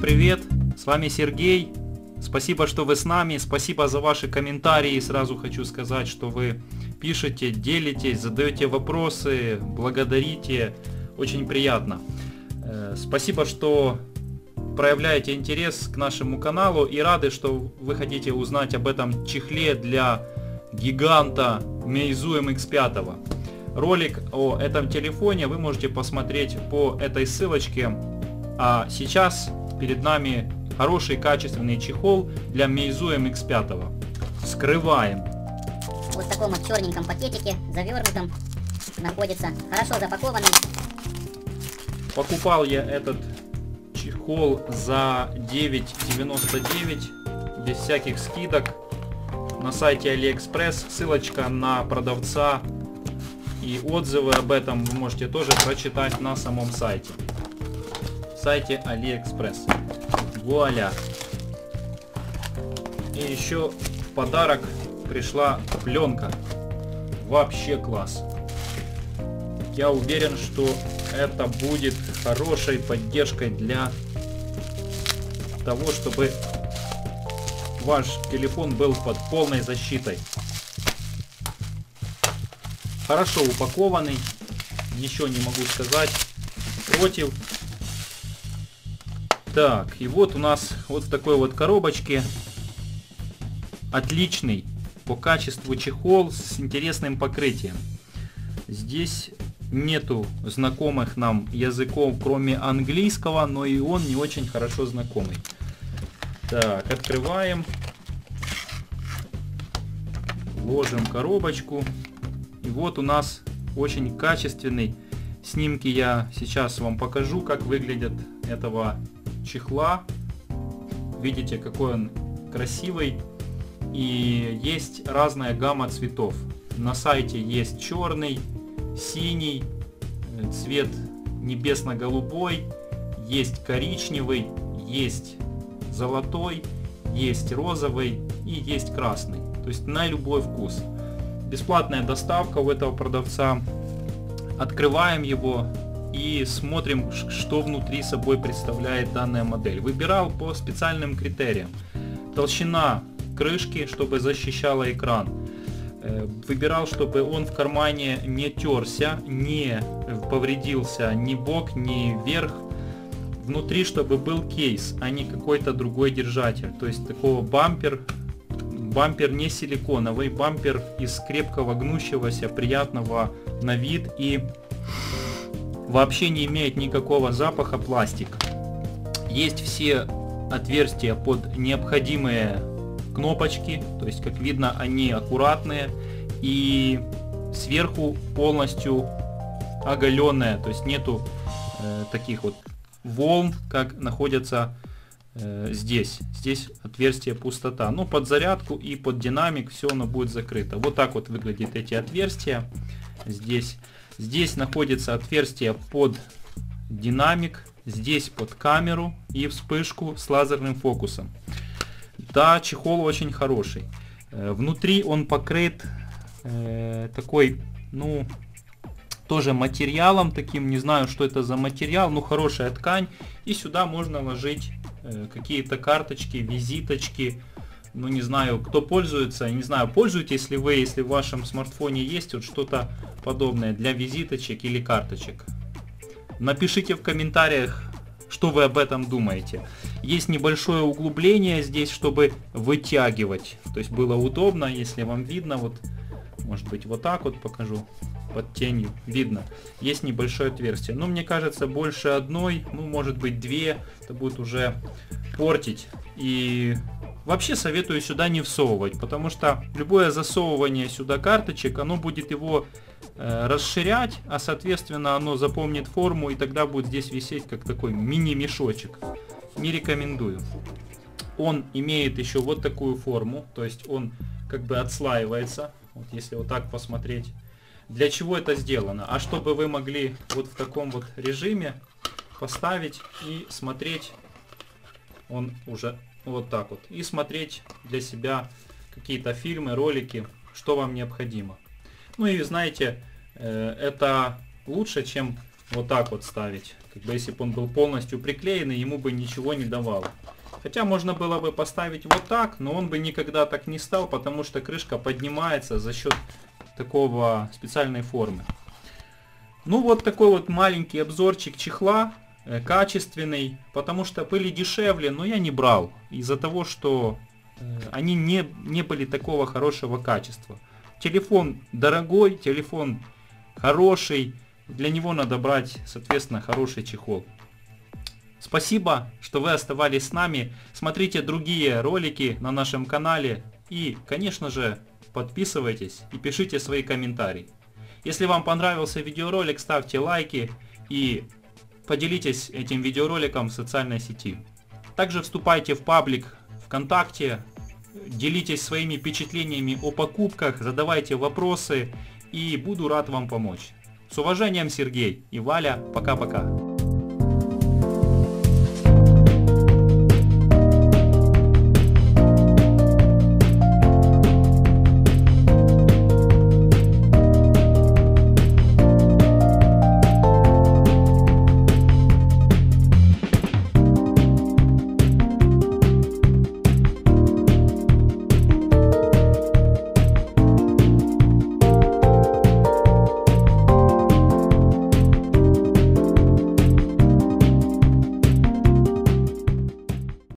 Привет, с вами Сергей. Спасибо, что вы с нами, спасибо за ваши комментарии. Сразу хочу сказать, что вы пишете, делитесь, задаете вопросы, благодарите. Очень приятно. Э, Спасибо, что проявляете интерес к нашему каналу и рады, что вы хотите узнать об этом чехле для гиганта Meizu MX5. Ролик о этом телефоне вы можете посмотреть по этой ссылочке. А сейчас перед нами хороший качественный чехол для Meizu MX5. Скрываем. Вот в таком вот черненьком пакетике, завернутом, находится хорошо запакованный. Покупал я этот чехол за 9.99 без всяких скидок на сайте AliExpress. Ссылочка на продавца и отзывы об этом вы можете тоже прочитать на самом сайте. Сайте AliExpress. Вуаля. И еще в подарок пришла пленка. Вообще класс. Я уверен, что это будет хорошей поддержкой для того, чтобы ваш телефон был под полной защитой. Хорошо упакованный, ничего не могу сказать против. Так, и вот у нас вот в такой вот коробочке отличный по качеству чехол с интересным покрытием. Здесь нету знакомых нам языков, кроме английского, но и он не очень хорошо знакомый. Так, открываем. Ложим коробочку. И вот у нас очень качественный. Снимки я сейчас вам покажу, как выглядят этого чехла. Видите, какой он красивый. И есть разная гамма цветов. На сайте есть черный, синий, э, цвет небесно-голубой, есть коричневый, есть золотой, есть розовый и есть красный. То есть на любой вкус. Бесплатная доставка у этого продавца. Открываем его и смотрим, что внутри собой представляет данная модель. Выбирал по специальным критериям. Толщина крышки, чтобы защищала экран. Э, выбирал, чтобы он в кармане не терся, не повредился ни бок, ни верх. Внутри, чтобы был кейс, а не какой-то другой держатель. То есть такого бампер, бампер не силиконовый, бампер из крепкого гнущегося, приятного на вид и вообще не имеет никакого запаха пластика. Есть все отверстия под необходимые кнопочки, то есть как видно они аккуратные и сверху полностью оголенная, то есть нету э, таких вот волн, как находятся э, здесь. Здесь отверстие пустота. Ну под зарядку и под динамик все оно будет закрыто. Вот так вот выглядят эти отверстия. Здесь, здесь находится отверстие под динамик, здесь под камеру и вспышку с лазерным фокусом. Да, чехол очень хороший. Э, внутри он покрыт э, такой, ну, тоже материалом таким, не знаю, что это за материал, но хорошая ткань. И сюда можно ложить э, какие-то карточки, визиточки. Ну, не знаю, кто пользуется, не знаю, пользуетесь ли вы, если в вашем смартфоне есть вот что-то подобное для визиточек или карточек. Напишите в комментариях, что вы об этом думаете. Есть небольшое углубление здесь, чтобы вытягивать. То есть было удобно, если вам видно, вот, может быть, вот так вот покажу под тенью, видно. Есть небольшое отверстие. Но мне кажется, больше одной, ну, может быть, две, это будет уже портить. И вообще советую сюда не всовывать, потому что любое засовывание сюда карточек, оно будет его Э, расширять, а соответственно оно запомнит форму и тогда будет здесь висеть как такой мини-мешочек. Не рекомендую. Он имеет еще вот такую форму, то есть он как бы отслаивается, вот если вот так посмотреть. Для чего это сделано? А чтобы вы могли вот в таком вот режиме поставить и смотреть, он уже вот так вот, и смотреть для себя какие-то фильмы, ролики, что вам необходимо. Ну и знаете, э, это лучше, чем вот так вот ставить. Как бы если бы он был полностью приклеенный, ему бы ничего не давало. Хотя можно было бы поставить вот так, но он бы никогда так не стал, потому что крышка поднимается за счет такого специальной формы. Ну вот такой вот маленький обзорчик чехла, э, качественный, потому что были дешевле, но я не брал, из-за того, что э, они не, не были такого хорошего качества. Телефон дорогой, телефон хороший, для него надо брать, соответственно, хороший чехол. Спасибо, что вы оставались с нами. Смотрите другие ролики на нашем канале. И, конечно же, подписывайтесь и пишите свои комментарии. Если вам понравился видеоролик, ставьте лайки и поделитесь этим видеороликом в социальной сети. Также вступайте в паблик ВКонтакте, делитесь своими впечатлениями о покупках, задавайте вопросы и буду рад вам помочь. С уважением, Сергей и Валя. Пока-пока.